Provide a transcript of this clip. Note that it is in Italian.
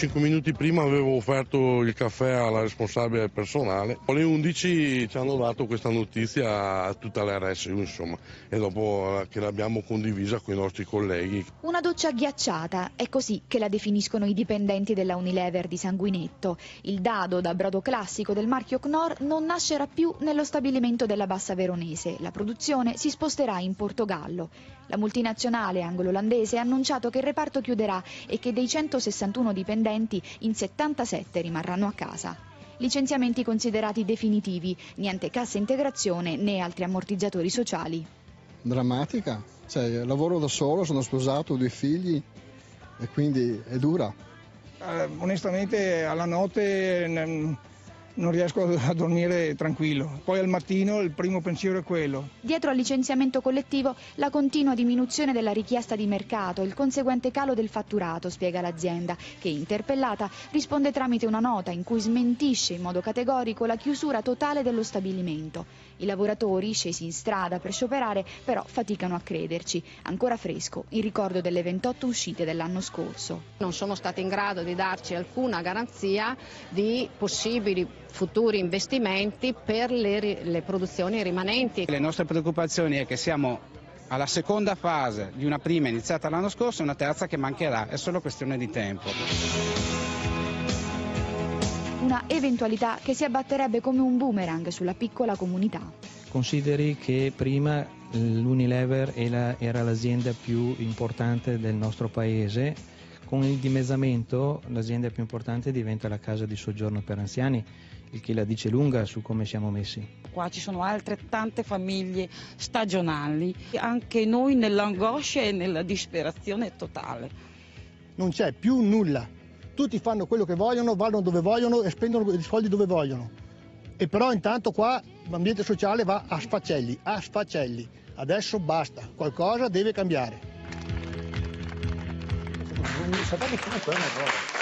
5 minuti prima avevo offerto il caffè alla responsabile personale, alle 11 ci hanno dato questa notizia a tutta l'RSU insomma e dopo che l'abbiamo condivisa con i nostri colleghi. Una doccia ghiacciata, è così che la definiscono i dipendenti della Unilever di Sanguinetto. Il dado da brodo classico del marchio Knorr non nascerà più nello stabilimento della Bassa Veronese, la produzione si sposterà in Portogallo. La multinazionale anglo-olandese ha annunciato che il reparto chiuderà e che dei 161 dipendenti in 77 rimarranno a casa. Licenziamenti considerati definitivi, niente cassa integrazione né altri ammortizzatori sociali. Drammatica, cioè, lavoro da solo, sono sposato, ho due figli e quindi è dura. Eh, onestamente alla notte non riesco a dormire tranquillo. Poi al mattino il primo pensiero è quello. Dietro al licenziamento collettivo la continua diminuzione della richiesta di mercato, il conseguente calo del fatturato, spiega l'azienda, che interpellata risponde tramite una nota in cui smentisce in modo categorico la chiusura totale dello stabilimento. I lavoratori, scesi in strada per scioperare, però faticano a crederci. Ancora fresco il ricordo delle 28 uscite dell'anno scorso. Non sono stati in grado di darci alcuna garanzia di possibili futuri investimenti per le, le produzioni rimanenti. Le nostre preoccupazioni è che siamo alla seconda fase di una prima iniziata l'anno scorso e una terza che mancherà, è solo questione di tempo. Una eventualità che si abbatterebbe come un boomerang sulla piccola comunità. Consideri che prima l'Unilever era l'azienda più importante del nostro paese, con il dimezzamento l'azienda più importante diventa la casa di soggiorno per anziani il che la dice lunga su come siamo messi. Qua ci sono altre tante famiglie stagionali, anche noi nell'angoscia e nella disperazione totale. Non c'è più nulla, tutti fanno quello che vogliono, vanno dove vogliono e spendono i soldi dove vogliono. E però intanto qua l'ambiente sociale va a sfaccelli, a sfaccelli. Adesso basta, qualcosa deve cambiare. Sapete comunque è una cosa.